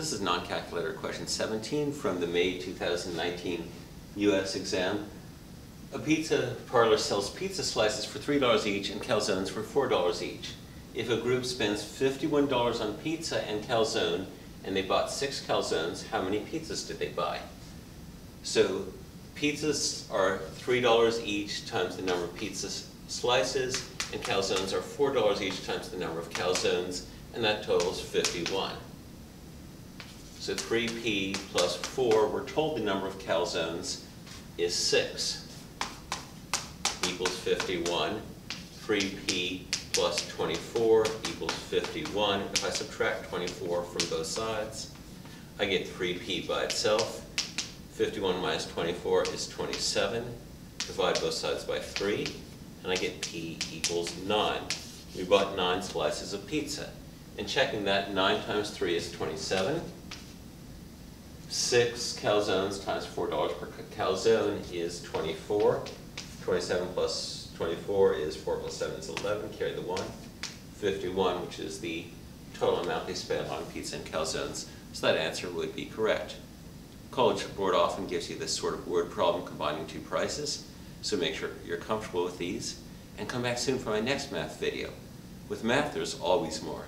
This is non-calculator question 17 from the May 2019 US exam. A pizza parlor sells pizza slices for $3 each and calzones for $4 each. If a group spends $51 on pizza and calzone and they bought six calzones, how many pizzas did they buy? So pizzas are $3 each times the number of pizza slices, and calzones are $4 each times the number of calzones, and that totals 51. So 3p plus 4, we're told the number of calzones is 6 equals 51. 3p plus 24 equals 51. If I subtract 24 from both sides, I get 3p by itself. 51 minus 24 is 27. Divide both sides by 3, and I get p equals 9. We bought 9 slices of pizza. And checking that, 9 times 3 is 27. 6 calzones times $4 per calzone is 24. 27 plus 24 is 4 plus 7 is 11, carry the 1. 51, which is the total amount they spent on pizza and calzones. So that answer would be correct. College Board often gives you this sort of word problem combining two prices, so make sure you're comfortable with these. And come back soon for my next math video. With math, there's always more.